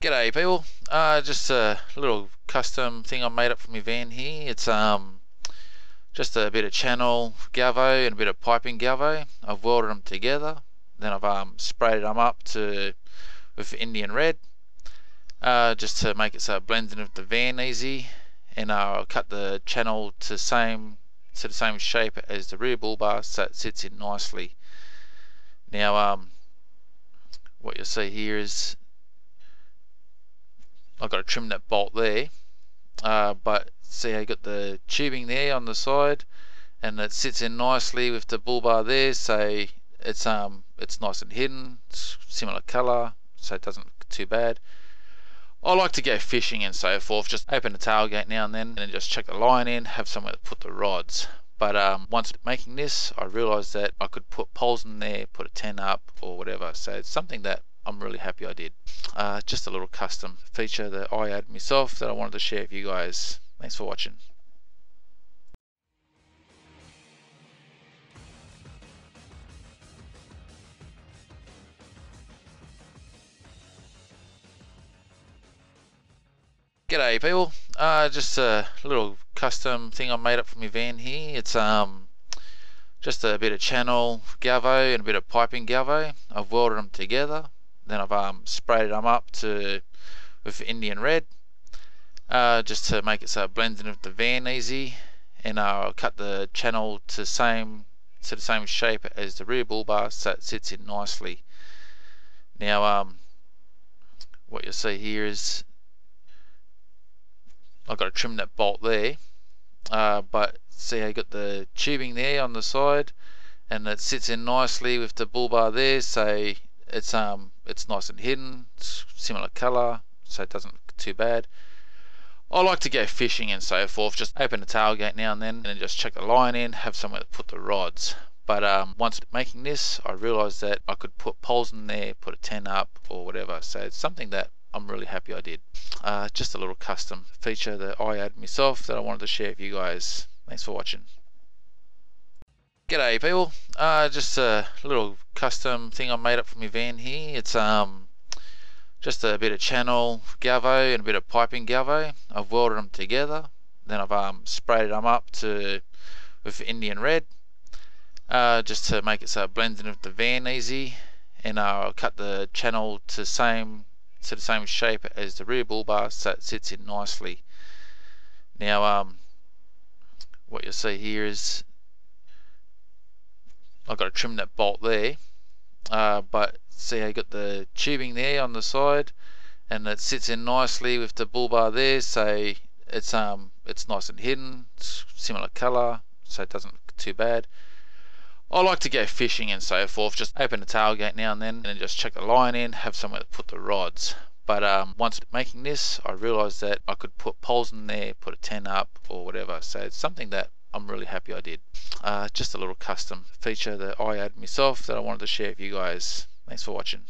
G'day people, uh, just a little custom thing I made up for my van here. It's um just a bit of channel galvo and a bit of piping galvo. I've welded them together, then I've um, sprayed them up to with Indian red, uh, just to make it so it blends in with the van easy. And I'll cut the channel to same to the same shape as the rear bull bar, so it sits in nicely. Now, um, what you'll see here is I've got to trim that bolt there. Uh, but see you got the tubing there on the side and it sits in nicely with the bull bar there so it's um it's nice and hidden similar color so it doesn't look too bad. I like to go fishing and so forth just open the tailgate now and then and just chuck the line in have somewhere to put the rods. But um, once making this I realized that I could put poles in there put a tent up or whatever so it's something that I'm really happy I did. Uh, just a little custom feature that I added myself that I wanted to share with you guys. Thanks for watching. G'day people, uh, just a little custom thing I made up for my van here. It's um just a bit of channel galvo and a bit of piping galvo. I've welded them together then I've um, sprayed them up to with Indian red uh, just to make it so it blends in with the van easy. And I'll cut the channel to same to the same shape as the rear bull bar so it sits in nicely. Now um, what you'll see here is I've got to trim that bolt there uh, but see how you got the tubing there on the side? And it sits in nicely with the bull bar there so it's um it's nice and hidden, similar color, so it doesn't look too bad. I like to go fishing and so forth, just open the tailgate now and then and just chuck the line in, have somewhere to put the rods. But um, once making this, I realized that I could put poles in there, put a tent up or whatever. So it's something that I'm really happy I did. Uh, just a little custom feature that I added myself that I wanted to share with you guys. Thanks for watching. G'day people, uh, just a little custom thing I made up for my van here. It's um just a bit of channel galvo and a bit of piping galvo. I've welded them together, then I've um, sprayed them up to with Indian red, uh, just to make it so it blends in with the van easy. And I'll cut the channel to same to the same shape as the rear bull bar, so it sits in nicely. Now, um, what you'll see here is I've got to trim that bolt there. Uh, but see you got the tubing there on the side and it sits in nicely with the bull bar there so it's um it's nice and hidden similar color so it doesn't look too bad. I like to go fishing and so forth just open the tailgate now and then and just chuck the line in have somewhere to put the rods. But um, once making this I realized that I could put poles in there put a tent up or whatever so it's something that I'm really happy I did. Uh, just a little custom feature that I added myself that I wanted to share with you guys. Thanks for watching.